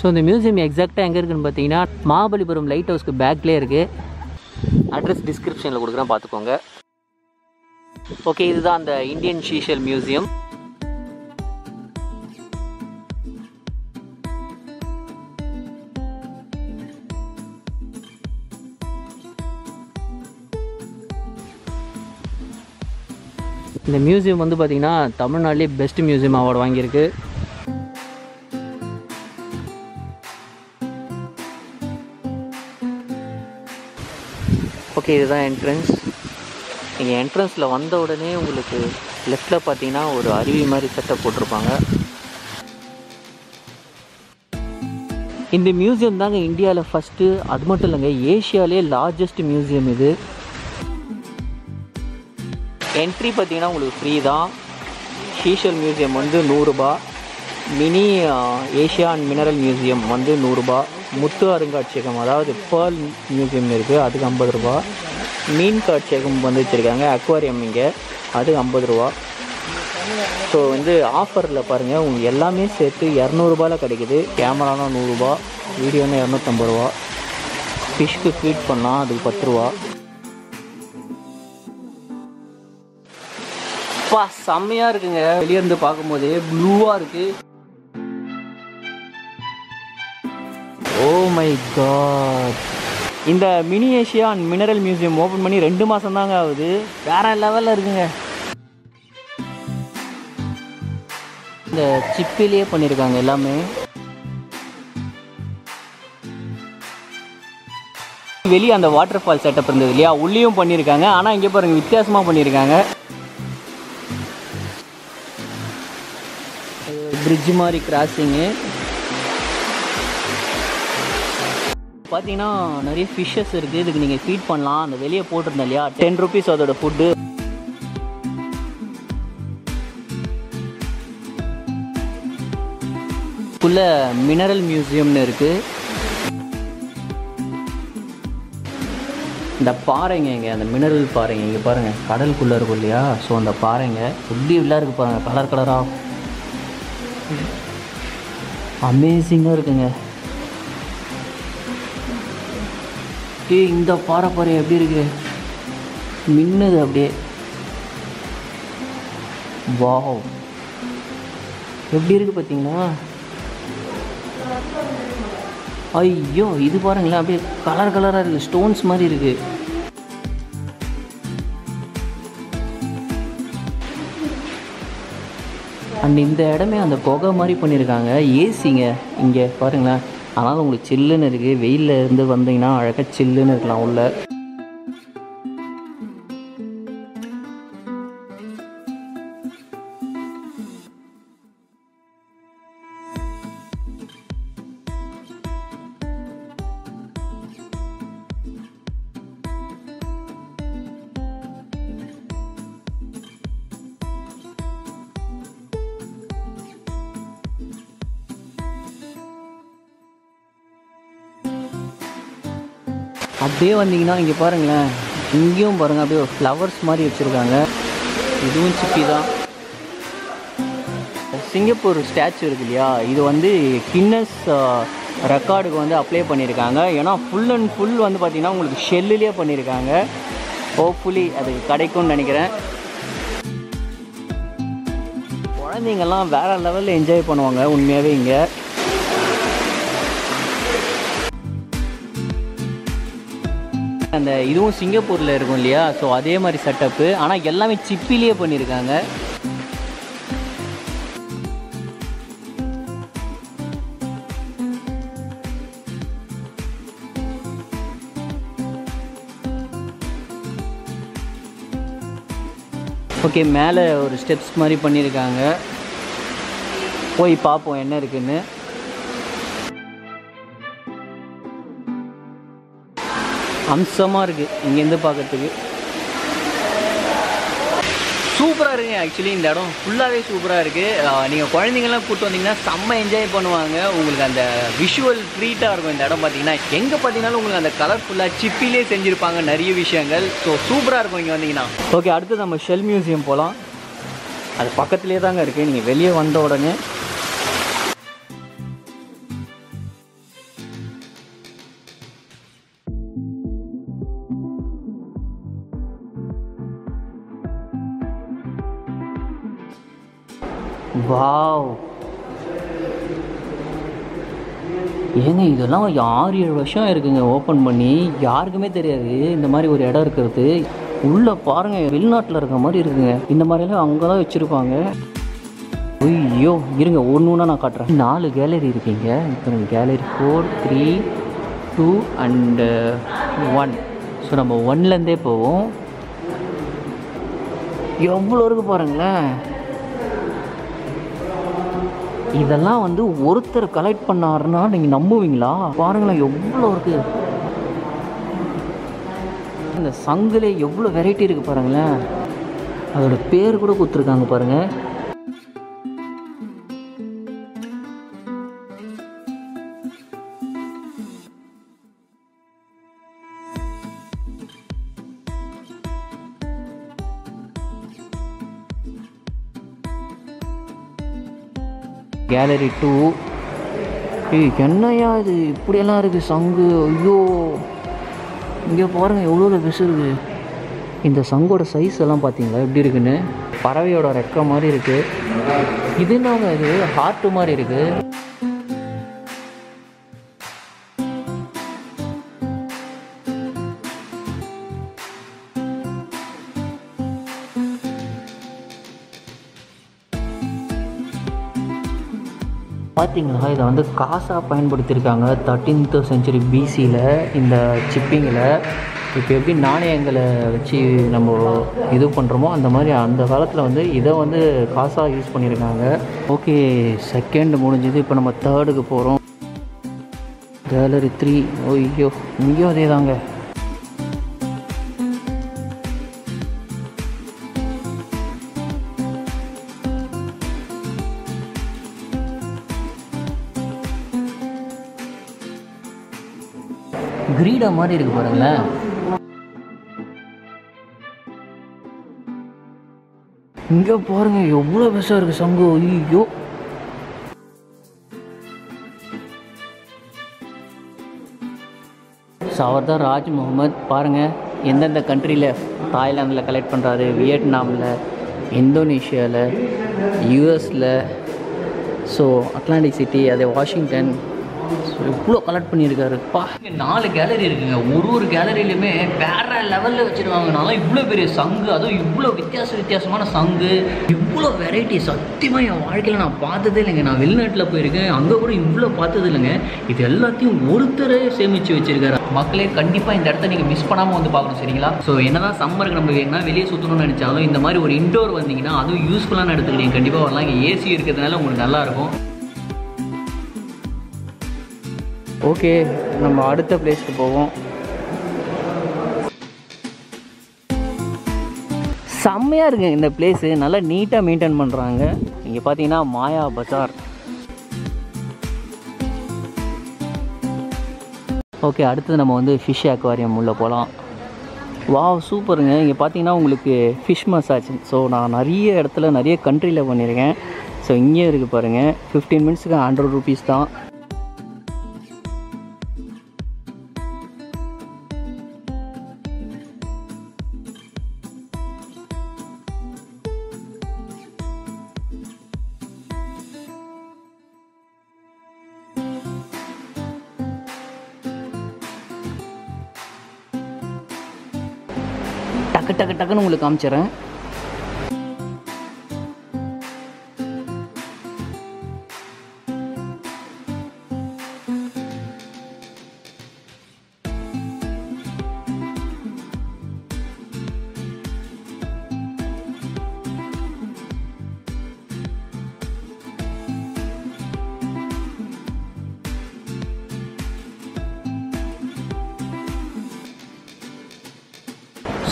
So இந்த museum எக்ஸாக்டாக எங்கே இருக்குன்னு பார்த்தீங்கன்னா மகாபலிபுரம் லைட் ஹவுஸ்க்கு பேக்லேயே இருக்குது அட்ரஸ் டிஸ்கிரிப்ஷனில் கொடுக்குறேன் பார்த்துக்கோங்க. ஓகே இதுதான் அந்த இந்தியன் ஷீஷல் மியூசியம் இந்த மியூசியம் வந்து பார்த்திங்கன்னா தமிழ்நாட்டிலே பெஸ்ட் மியூசியம் அவார்டு வாங்கியிருக்கு. ஓகே இதுதான் என்ட்ரன்ஸ் நீங்கள் என்ட்ரன்ஸில் வந்த உடனே உங்களுக்கு லெஃப்டில் பார்த்தீங்கன்னா ஒரு அருவி மாதிரி சட்டை போட்டிருப்பாங்க. இந்த மியூசியம் தாங்க இந்தியாவில் ஃபஸ்ட்டு அது மட்டும் இல்லைங்க ஏஷியாலே லார்ஜஸ்ட் மியூசியம் இது. என்ட்ரி பார்த்தீங்கன்னா உங்களுக்கு ஃப்ரீ தான் ஷீஷல் மியூசியம் வந்து நூறுரூபா mini Asia and mineral museum வந்து நூறுரூபா முத்து அருங்காட்சியகம் அதாவது பேர்ல் மியூசியம் இருக்குது அதுக்கு ஐம்பது ரூபா. மீன் காட்சியகம் வந்து வச்சுருக்காங்க. அக்வாரியம் இங்கே. அது ஐம்பது ரூபா. ஸோ வந்து ஆஃபரில் பாருங்கள் உங்களுக்கு எல்லாமே சேர்த்து இரநூறுபால கிடைக்குது. கேமரானா நூறுரூபா வீடியோனா இரநூத்தம்பது ரூபா. ஃபிஷ்க்கு ஃபீட் பண்ணால் அதுக்கு பத்து ரூபா. பா செம்மையாக இருக்குங்க. வெளியே இருந்து பார்க்கும்போதே ப்ளூவாக இருக்குது ஓ oh மை காட் இந்த mini Asia and mineral museum open பண்ணி ரெண்டு மாதம் தாங்க ஆகுது. வேற லெவலில் இருக்குங்க. இந்த சிப்பிலேயே பண்ணியிருக்காங்க எல்லாமே. வெளியே அந்த வாட்டர் ஃபால் செட்டப் இருந்தது இல்லையா? உள்ளேயும் பண்ணியிருக்காங்க ஆனால் இங்கே பாருங்க வித்தியாசமாக பண்ணியிருக்காங்க பிரிட்ஜ் மாதிரி கிராசிங்கு பார்த்தீங்கன்னா நிறைய ஃபிஷ்ஷஸ் இருக்குது இதுக்கு நீங்கள் ஃபீட் பண்ணலாம். அந்த வெளியே போட்டிருந்தேன் இல்லையா? டென் ருபீஸ் அதோட ஃபுட்டு உள்ள மினரல் மியூசியம்னு இருக்குது இந்த பாறைங்க இங்கே அந்த மினரல் பாறைங்க. இங்கே பாருங்கள் கடலுக்குள்ளே இருக்கும் இல்லையா? ஸோ அந்த பாறைங்க எப்படி எல்லாம் இருக்குது பாருங்கள் கலர் கலராக அமேசிங்காக இருக்குங்க. ஏய் இந்த பாறை பாறை எப்படி இருக்கு? மின்னுது அப்படியே. வாவ். எப்படி இருக்கு பார்த்தீங்களா? ஐயோ இது பாருங்களேன் அப்படியே கலர் கலராக இருக்குது ஸ்டோன்ஸ் மாதிரி இருக்குது அண்ட் இந்த இடமே அந்த புகை மாதிரி பண்ணியிருக்காங்க. ஏசிங்க இங்கே பாருங்களேன். அதனால் உங்களுக்கு சில்லுன்னு இருக்குது வெயிலில் இருந்து வந்தீங்கன்னா அழகாக சில்லுன்னு இருக்கலாம் உள்ள. அப்படியே வந்தீங்கன்னா இங்கே பாருங்களேன் இங்கேயும் பாருங்கள் அப்படியே ஒரு ஃப்ளவர்ஸ் மாதிரி வச்சுருக்காங்க. இதுவும் சிப்பி தான். சிங்கப்பூர் ஸ்டாச்சு இருக்கு இல்லையா? இது வந்து கின்னஸ் ரெக்கார்டுக்கு வந்து அப்ளை பண்ணியிருக்காங்க. ஏன்னா ஃபுல் அண்ட் ஃபுல் வந்து பார்த்திங்கன்னா உங்களுக்கு ஷெல்லுலேயே பண்ணியிருக்காங்க. ஹோப்ஃபுல்லி அது கிடைக்கும்னு நினைக்கிறேன். குழந்தைங்கள்லாம் வேறு லெவலில் என்ஜாய் பண்ணுவாங்க உண்மையாகவே இங்கே. அந்த இதுவும் சிங்கப்பூரில் இருக்கும் இல்லையா? ஸோ அதே மாதிரி செட்டப்பு. ஆனால் எல்லாமே சிப்பிலேயே பண்ணியிருக்காங்க ஓகே மேலே ஒரு ஸ்டெப்ஸ் மாதிரி பண்ணியிருக்காங்க போய் பார்ப்போம் என்ன இருக்குன்னு. அம்சமாக இருக்குது இங்கேருந்து பார்க்குறதுக்கு சூப்பராக இருக்குங்க ஆக்சுவலி இந்த இடம். ஃபுல்லாகவே சூப்பராக இருக்குது நீங்கள் குழந்தைங்கள்லாம் கூப்பிட்டு வந்தீங்கன்னா செம்ம என்ஜாய் பண்ணுவாங்க. உங்களுக்கு அந்த விஷுவல் ட்ரீட்டாக இருக்கும் இந்த இடம் பார்த்தீங்கன்னா எங்கே பார்த்தீங்கன்னாலும் உங்களுக்கு அந்த கலர்ஃபுல்லாக சிப்பிலே செஞ்சுருப்பாங்க நிறைய விஷயங்கள். ஸோ சூப்பராக இருக்கும் இங்கே வந்தீங்கன்னா. ஓகே அடுத்து நம்ம ஷெல் மியூசியம் போகலாம் அது பக்கத்துலேயே தாங்க இருக்குது நீங்கள் வெளியே வந்த உடனே வாவ். ஏங்க இதெல்லாம் ஒரு ஆறு ஏழு வருஷம் இருக்குங்க ஓப்பன் பண்ணி. யாருக்குமே தெரியாது இந்த மாதிரி ஒரு இடம் இருக்கிறது. உள்ளே பாருங்கள் வெளிநாட்டில் இருக்க மாதிரி இருக்குங்க. இந்த மாதிரிலாம் அங்கே தான் வச்சுருப்பாங்க. ஐயோ இருங்க ஒன்று ஒன்றா நான் காட்டுறேன். நாலு கேலரி இருக்கீங்க. இப்போ gallery four three two and one so நம்ம ஒன்லேருந்தே uh, போவோம். எவ்வளோ இருக்கு பாருங்களேன். இதெல்லாம் வந்து ஒருத்தர் கலெக்ட் பண்ணாருன்னா நீங்கள் நம்புவீங்களா? பாருங்களேன் எவ்வளோ இருக்கு. இந்த சங்கிலே எவ்வளோ வெரைட்டி இருக்குது பாருங்களேன். அதோட பேர் கூட கொடுத்துருக்காங்க பாருங்கள் கேலரி டூ ஏய் என்னையா இது? இப்படியெல்லாம் இருக்குது சங்கு. ஐயோ. இங்கே பாருங்கள் எவ்வளோ பெருசு இருக்குது இந்த சங்கோட சைஸ் எல்லாம் பார்த்தீங்களா எப்படி இருக்குன்னு? பறவையோட ரெக்க மாதிரி இருக்குது இது என்னங்க இது? ஹார்ட்டு மாதிரி இருக்குது பார்த்தீங்களா இதை வந்து காசாக பயன்படுத்தியிருக்காங்க தேர்ட்டீன்த் செஞ்சுரி பிசியில் இந்த சிப்பிங்கில் இப்போ எப்படி நாணயங்களை வச்சு நம்ம இது பண்ணுறோமோ அந்த மாதிரி அந்த காலத்தில் வந்து இதை வந்து காசாக யூஸ் பண்ணியிருக்காங்க. ஓகே செகண்ட் முடிஞ்சது இப்போ நம்ம தேர்டுக்கு போகிறோம் கேலரி த்ரீ ஐயோ இங்கேயும் அதே தாங்க கிரீடா மாதிரி இருக்குது பாருங்களேன் இங்க பாருங்கள் எவ்வளோ பெருசா இருக்கு சங்கு. ஐயோ. ஸோ அவர் தான் ராஜ் முகமது பாருங்கள் எந்தெந்த கண்ட்ரியில் தாய்லாந்தில் கலெக்ட் பண்ணுறாரு வியட்நாமில் இந்தோனேஷியாவில் யூஎஸில் ஸோ அட்லாண்டிக் சிட்டி அதே வாஷிங்டன் இவ்வளோ கலெக்ட் பண்ணியிருக்காரு. பா. நாலு கேலரி இருக்குங்க. ஒரு ஒரு கேலரியிலுமே வேற லெவலில் வச்சுருவாங்கனாலும் இவ்வளோ பெரிய சங்கு அதுவும் இவ்வளோ வித்தியாச வித்தியாசமான சங்கு இவ்வளோ வெரைட்டி சத்தியமாக என் வாழ்க்கையில் நான் பார்த்ததே இல்லைங்க. நான் வெளிநாட்டில் போயிருக்கேன். அங்கே கூட இவ்வளோ பார்த்தது இல்லைங்க. இது எல்லாத்தையும் ஒருத்தரே சேமித்து வச்சுருக்காரு. மக்களே கண்டிப்பாக இந்த இடத்த நீங்கள் மிஸ் பண்ணாமல் வந்து பார்க்கணும் சரிங்களா? ஸோ என்னதான் சம்மருக்கு நம்ம வேணும்னா வெளியே சுற்றணும்னு நினச்சாலும் இந்த மாதிரி ஒரு இன்டோர் வந்தீங்கன்னா அதுவும் யூஸ்ஃபுல்லான இடத்துக்கு நீங்கள் கண்டிப்பாக வரலாம். இங்கே ஏசி இருக்கிறதுனால உங்களுக்கு நல்லாயிருக்கும் ஓகே நம்ம அடுத்த பிளேஸ்க்கு போவோம். செம்மையாக இருக்குங்க இந்த பிளேஸு நல்லா நீட்டாக மெயின்டைன் பண்ணுறாங்க இங்கே பார்த்தீங்கன்னா மாயா பஜார். ஓகே அடுத்தது நம்ம வந்து ஃபிஷ் அக்வாரியம் உள்ளே போகலாம் வாவ் சூப்பருங்க இங்கே பார்த்தீங்கன்னா உங்களுக்கு ஃபிஷ் மசாஜ் ஸோ நான் நிறைய இடத்துல நிறைய கண்ட்ரியில் பண்ணியிருக்கேன். ஸோ இங்கே இருக்குது பாருங்கள் ஃபிஃப்டீன் மினிட்ஸுக்கு ஹண்ட்ரட் ருபீஸ் தான். டக்கு டக்கு டக்குன்னு உங்களுக்கு காமிச்சிடறேன்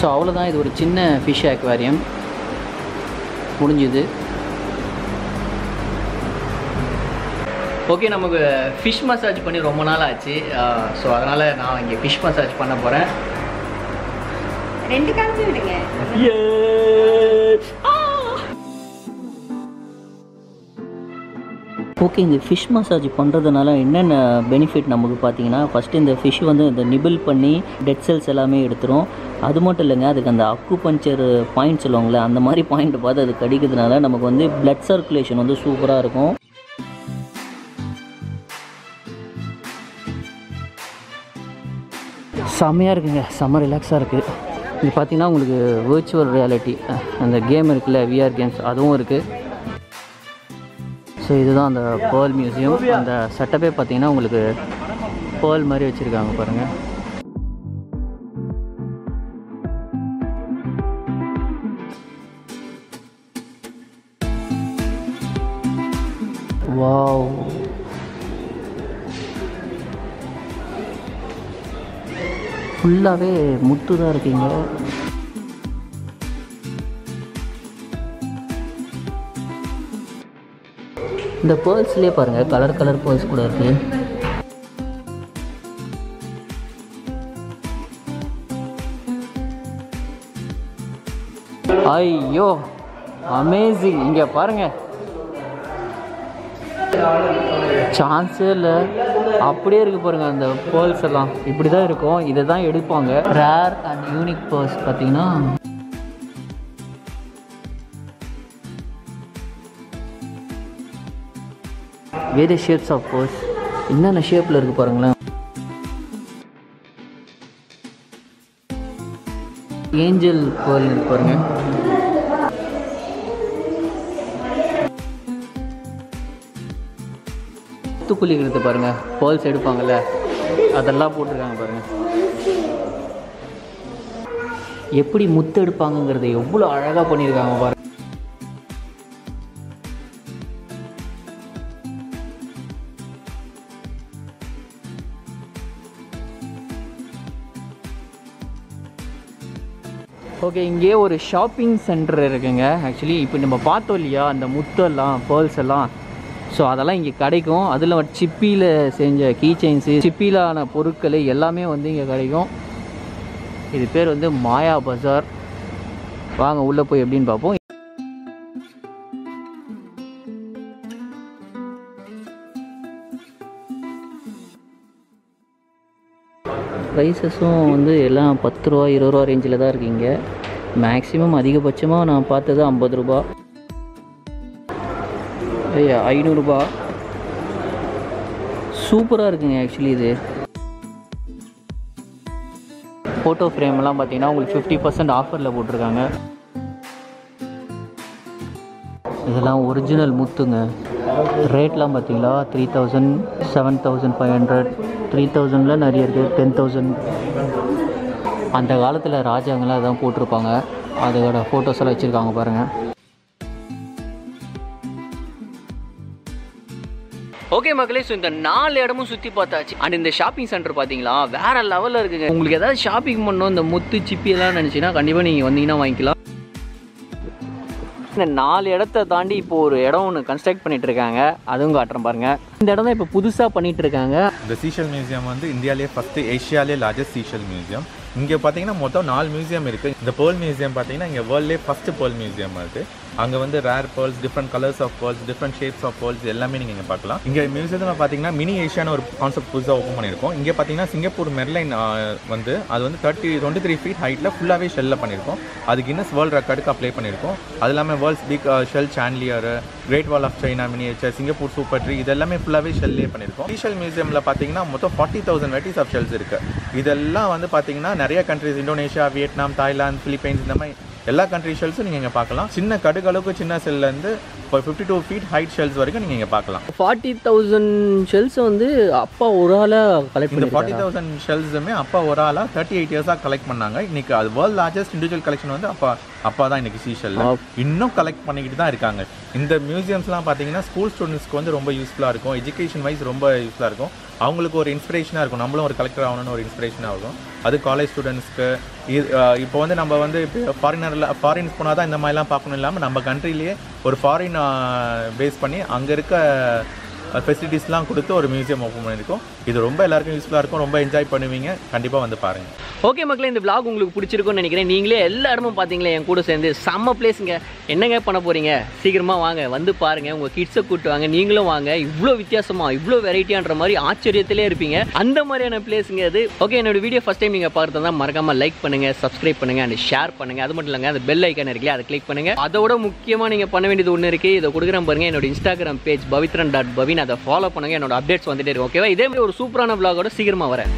ஸோ அவ்வளோதான் இது ஒரு சின்ன ஃபிஷ் அக்வாரியம் முடிஞ்சுது. ஓகே நமக்கு ஃபிஷ் மசாஜ் பண்ணி ரொம்ப நாள் ஆச்சு. ஸோ அதனால் நான் இங்கே ஃபிஷ் மசாஜ் பண்ண போகிறேன் ரெண்டு காமிச்சு விடுங்க. ஓகே இந்த ஃபிஷ் மசாஜ் பண்ணுறதுனால என்னென்ன பெனிஃபிட் நமக்கு பார்த்தீங்கன்னா ஃபஸ்ட்டு இந்த ஃபிஷ் வந்து இந்த நிபிள் பண்ணி டெட் செல்ஸ் எல்லாமே எடுத்துரும். அது மட்டும் இல்லைங்க அதுக்கு அந்த அக்கு பஞ்சர் பாயிண்ட் சொல்லுவாங்களே அந்த மாதிரி பாயிண்ட் பார்த்து அது கடிக்கிறதுனால நமக்கு வந்து பிளட் சர்க்குலேஷன் வந்து சூப்பராக இருக்கும். செம்மையாக இருக்குங்க செம்ம ரிலாக்ஸாக இருக்குது இது பார்த்திங்கன்னா உங்களுக்கு வேர்ச்சுவல் ரியாலிட்டி அந்த கேம் இருக்குல்ல விஆர் கேம்ஸ் அதுவும் இருக்குது ஸோ இதுதான் அந்த பேர்ல் மியூசியம் அந்த செட்டப்பே பார்த்தீங்கன்னா உங்களுக்கு பேர்ல் மாதிரி வச்சுருக்காங்க பாருங்கள் வாவ் ஃபுல்லாகவே முத்து தான் இருக்கீங்க. இந்த பேர்ல்ஸ்லேயே பாருங்கள் கலர் கலர் பேர்ல்ஸ் கூட இருக்குது ஐயோ அமேசிங் இங்கே பாருங்க. சான்ஸே இல்லை. அப்படியே இருக்கு பாருங்க அந்த பேர்ல்ஸ் எல்லாம். இப்படி தான் இருக்கும். இதை தான் எடுப்பாங்க. ரேர் அண்ட் யூனிக் பேர்ஸ் பார்த்தீங்கன்னா வேறு ஷேப்ஸ் ஆஃப் கோர்ஸ் என்னென்ன ஷேப்பில் இருக்கு பாருங்களேன். ஏஞ்சல் பேர்ல் இருக்கு பாருங்க. தூக்குலிக்கிறது பாருங்க. பேர்ல்ஸ் எடுப்பாங்கல்ல. அதெல்லாம் போட்டிருக்காங்க பாருங்க. எப்படி முத்து எடுப்பாங்கங்கிறத எவ்வளோ அழகாக பண்ணியிருக்காங்க பாருங்க. ஓகே இங்கே ஒரு ஷாப்பிங் சென்டர் இருக்குங்க. ஆக்சுவலி இப்போ நம்ம பார்த்தோம் இல்லையா அந்த முத்தெல்லாம் பேர்ல்ஸ் எல்லாம். ஸோ அதெல்லாம் இங்கே கிடைக்கும். அதில் சிப்பியில் செஞ்ச கீ செயின்ஸு சிப்பியிலான பொருட்கள் எல்லாமே வந்து இங்கே கிடைக்கும். இது பேர் வந்து மாயா பஜார். வாங்க உள்ளே போய் எப்படின்னு பார்ப்போம். ப்ரைஸஸும் வந்து எல்லாம் பத்து ரூபா இருபது ரூபா ரேஞ்சில் தான் இருக்கீங்க. மேக்ஸிமம் அதிகபட்சமாக நான் பார்த்தது ஐம்பது ரூபா. ஐயா ஐநூறுரூபா சூப்பராக இருக்குங்க ஆக்சுவலி இது. ஃபோட்டோ ஃப்ரேம்லாம் பார்த்தீங்கன்னா உங்களுக்கு ஃபிஃப்டி பர்சன்ட் ஆஃபரில் போட்டிருக்காங்க. இதெல்லாம் ஒரிஜினல் முத்துங்க. ரேட்லாம் பார்த்தீங்களா? Three thousand seven thousand five hundred three தௌசண்டில் நிறைய இருக்குது டென் தௌசண்ட் அந்த காலத்தில் ராஜாங்களாம் அதான் போட்டிருப்பாங்க. அதோட ஃபோட்டோஸ் எல்லாம் வச்சுருக்காங்க பாருங்கள் ஓகே மக்களே ஸோ இந்த நாலு இடமும் சுற்றி பார்த்தாச்சு. அண்ட் இந்த ஷாப்பிங் சென்டர் பார்த்தீங்களா வேற லெவலில் இருக்குங்க. உங்களுக்கு ஏதாவது ஷாப்பிங் பண்ணணும் இந்த முத்து சிப்பி எல்லாம் நினச்சின்னா கண்டிப்பாக நீங்கள் வந்தீங்கன்னா வாங்கிக்கலாம். இந்த நாலு இடத்த தாண்டி இப்போ ஒரு இடம் ஒன்று கன்ஸ்ட்ரக்ட் பண்ணிட்டு இருக்காங்க அதுவும் காட்டுறேன் பாருங்க. இந்த இடம் தான் இப்போ புதுசாக பண்ணிட்டு இருக்காங்க இந்த சீஷல் மியூசியம் வந்து இந்தியாவிலே ஃபஸ்ட்டு ஏஷியாலே லார்ஜஸ்ட் சீஷல் மியூசியம் இங்கே பார்த்தீங்கன்னா மொத்தம் நாலு மியூசியம் இருக்குது இந்த பேர்ல் மியூசியம் பார்த்தீங்கன்னா இங்கே வேர்ல்ட்லேயே ஃபஸ்ட்டு பேர்ல் மியூசியம் இருக்குது அங்கே வந்து rare pearls different colours of pearls different shapes of pearls எல்லாமே நீங்கள் இங்கே பார்க்கலாம். இங்கே மியூசியத்தில் பார்த்தீங்கன்னா மினி ஏஷியான்னு ஒரு கான்செப்ட் புதுசாக ஓப்பன் பண்ணியிருக்கோம். இங்கே பார்த்தீங்கன்னா சிங்கப்பூர் மெர்லைன் வந்து அது வந்து தேர்ட்டி டுவெண்ட்டி த்ரீ ஃபீட் ஹைட்டில் ஃபுல்லாகவே ஷெல்லில் பண்ணியிருக்கோம். அது கின்னஸ் வேர்ல்டு ரெக்கார்டுக்கு அப்ளை பண்ணியிருக்கோம். அது இல்லாமல் world's big shell chandelier great wall of China miniature Singapore super tree இதெல்லாமே ஃபுல்லாகவே ஷெல்லே பண்ணியிருக்கோம். ஷெல் மியூசியமில் பார்த்தீங்கன்னா மொத்தம் forty thousand varieties of shells இருக்குது இதெல்லாம் வந்து பார்த்தீங்கன்னா நிறைய countries Indonesia Vietnam Thailand Philippines இந்த மாதிரி எல்லா கண்ட்ரி ஷெல்ஸும் நீங்கள் இங்கே பார்க்கலாம். சின்ன கடுகளவுக்கு சின்ன செல்லேருந்து இப்போ fifty two feet height shells வரைக்கும் நீங்கள் இங்கே பார்க்கலாம். ஃபார்ட்டி தௌசண்ட் ஷெல்ஸ் வந்து அப்பா ஒரு ஆளாக கலெக்ட் இந்த ஃபார்ட்டி தௌசண்ட் ஷெல்ஸுமே அப்பா ஒரு ஆளாக தேர்ட்டி எயிட் இயர்ஸாக கலெக்ட் பண்ணாங்க. இன்னைக்கு அது வேர்ல்ட் லார்ஜஸ்ட் இண்டிவிஜுவல் கலெக்ஷன் வந்து அப்பா அப்பா தான் இன்னைக்கு சீஷல்ல இன்னும் கலெக்ட் பண்ணிக்கிட்டு தான் இருக்காங்க. இந்த மியூசியம்ஸ்லாம் பார்த்தீங்கன்னா ஸ்கூல் ஸ்டூடெண்ட்ஸ்க்கு வந்து ரொம்ப யூஸ்ஃபுல்லாக இருக்கும். எஜுகேஷன் வைஸ் ரொம்ப யூஸ்ஃபுல்லாக இருக்கும். அவங்களுக்கு ஒரு இன்ஸ்பிரேஷனாக இருக்கும். நம்மளும் ஒரு கலெக்டர் ஆகணும்னு ஒரு இன்ஸ்பிரேஷனாக இருக்கும். அது காலேஜ் ஸ்டூடெண்ட்ஸ்க்கு இது இப்போ வந்து நம்ம வந்து இப்போ ஃபாரினரில் ஃபாரின்ஸ் போனால் தான் இந்த மாதிரிலாம் பார்க்கணும் இல்லாமல் நம்ம கண்ட்ரிலேயே ஒரு ஃபாரின் பேஸ் பண்ணி அங்கே இருக்க ஃபெசிலிட்டிஸ்லாம் கொடுத்து ஒரு மியூசியம் ஓப்பன் பண்ணியிருக்கோம். இது ரொம்ப எல்லாருக்கும் யூஸ்ஃபுல்லாக இருக்கும். ரொம்ப என்ஜாய் பண்ணுவீங்க. கண்டிப்பாக வந்து பாருங்கள் ஓகே மக்களே இந்த விளாக் உங்களுக்கு பிடிச்சிருக்கும்னு நினைக்கிறேன். நீங்களே எல்லா இடமும் பார்த்தீங்களே என் கூட சேர்ந்து. செம்ம பிளேஸுங்க என்னங்க பண்ண போகிறீங்க சீக்கிரமாக வாங்க. வந்து பாருங்கள் உங்கள் கிட்ஸை கூப்பிட்டு வாங்க. நீங்களும் வாங்க. இவ்வளோ வித்தியாசமாக இவ்வளோ வெரைட்டியான்ற மாதிரி ஆச்சரியத்திலே இருப்பீங்க. அந்த மாதிரியான பிளேஸுங்க அது. ஓகே என்னோட வீடியோ ஃபஸ்ட் டைம் நீங்கள் பார்த்தா மறக்காமல் லைக் பண்ணுங்கள் சப்ஸ்கிரைப் பண்ணுங்கள் அண்ட் ஷேர் பண்ணுங்கள் அது மட்டும் இல்லைங்க அந்த பெல் ஐக்கான் இருக்குல்ல அதை கிளிக் பண்ணுங்கள் அதோட முக்கியமாக நீங்கள் பண்ண வேண்டியது ஒன்று இருக்குது இதை கொடுக்குறேன் பாருங்கள் என்னோட Instagram page Pavithran dot Pavin அதை ஃபாலோ பண்ணுங்க. என்னோட அப்டேட்ஸ் வந்துட்டே இருக்கும். ஓகேவா இதே மாதிரி ஒரு சூப்பரான விளாகோட சீக்கிரமா வரேன்.